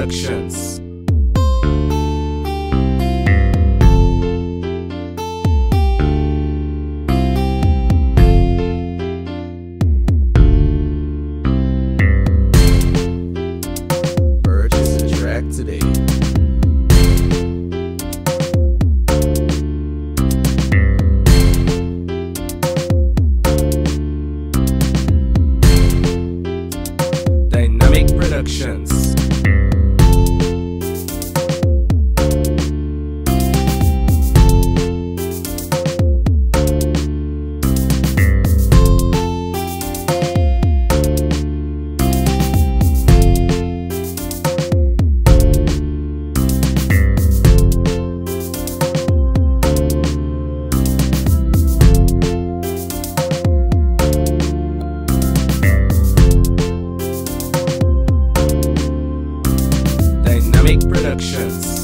Productions. Purchase track today. Dynamic Productions. Productions.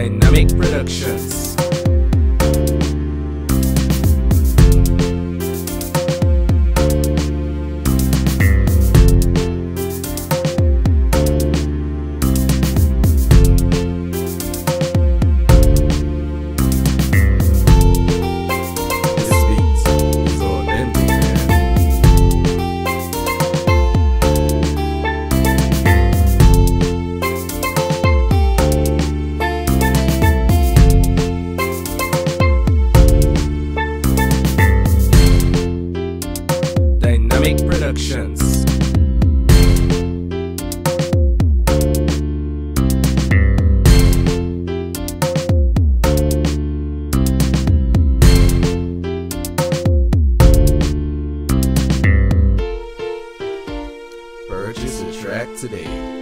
Dynamic Productions. Productions. Purchase a track today.